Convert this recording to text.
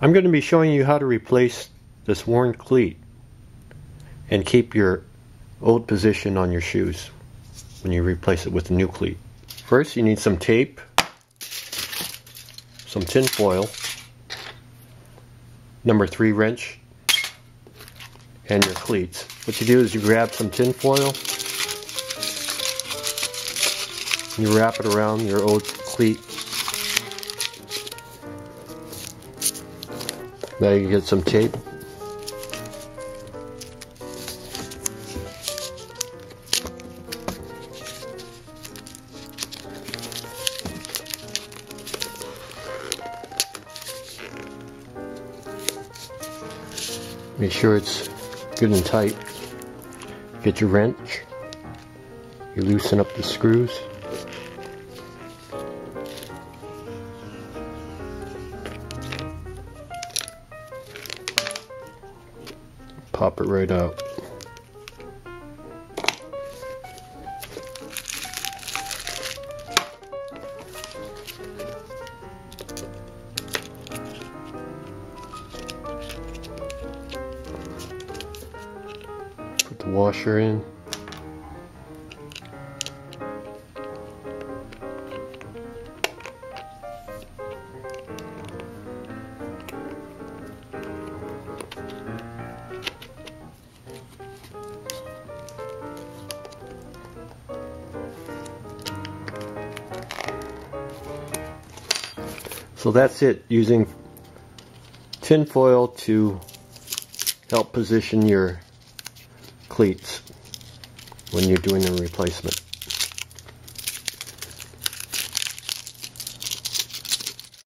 I'm going to be showing you how to replace this worn cleat and keep your old position on your shoes when you replace it with a new cleat. First you need some tape, some tin foil, number 3 wrench, and your cleats. What you do is you grab some tin foil, you wrap it around your old cleat Now you can get some tape. Make sure it's good and tight. Get your wrench. You loosen up the screws. Pop it right out. Put the washer in. So that's it, using tin foil to help position your cleats when you're doing a replacement.